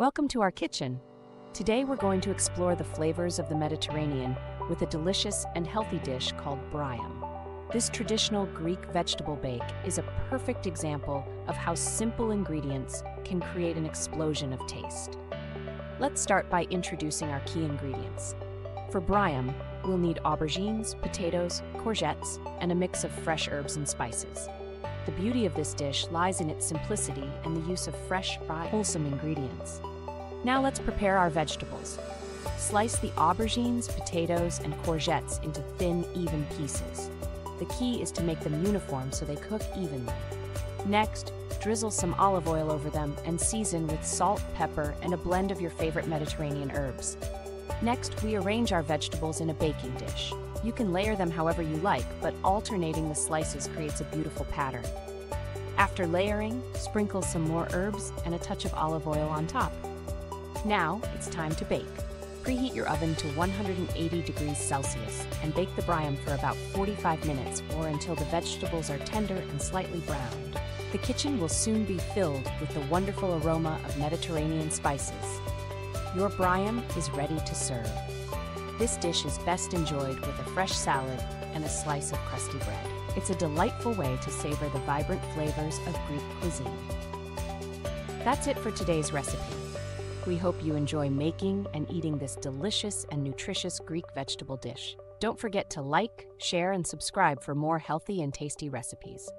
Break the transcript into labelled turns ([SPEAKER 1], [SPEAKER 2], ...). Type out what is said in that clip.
[SPEAKER 1] Welcome to our kitchen. Today we're going to explore the flavors of the Mediterranean with a delicious and healthy dish called briam. This traditional Greek vegetable bake is a perfect example of how simple ingredients can create an explosion of taste. Let's start by introducing our key ingredients. For briam, we'll need aubergines, potatoes, courgettes, and a mix of fresh herbs and spices. The beauty of this dish lies in its simplicity and the use of fresh, wholesome ingredients. Now let's prepare our vegetables. Slice the aubergines, potatoes, and courgettes into thin, even pieces. The key is to make them uniform so they cook evenly. Next, drizzle some olive oil over them and season with salt, pepper, and a blend of your favorite Mediterranean herbs. Next, we arrange our vegetables in a baking dish. You can layer them however you like, but alternating the slices creates a beautiful pattern. After layering, sprinkle some more herbs and a touch of olive oil on top. Now, it's time to bake. Preheat your oven to 180 degrees Celsius and bake the briam for about 45 minutes or until the vegetables are tender and slightly browned. The kitchen will soon be filled with the wonderful aroma of Mediterranean spices. Your briam is ready to serve. This dish is best enjoyed with a fresh salad and a slice of crusty bread. It's a delightful way to savor the vibrant flavors of Greek cuisine. That's it for today's recipe. We hope you enjoy making and eating this delicious and nutritious Greek vegetable dish. Don't forget to like, share, and subscribe for more healthy and tasty recipes.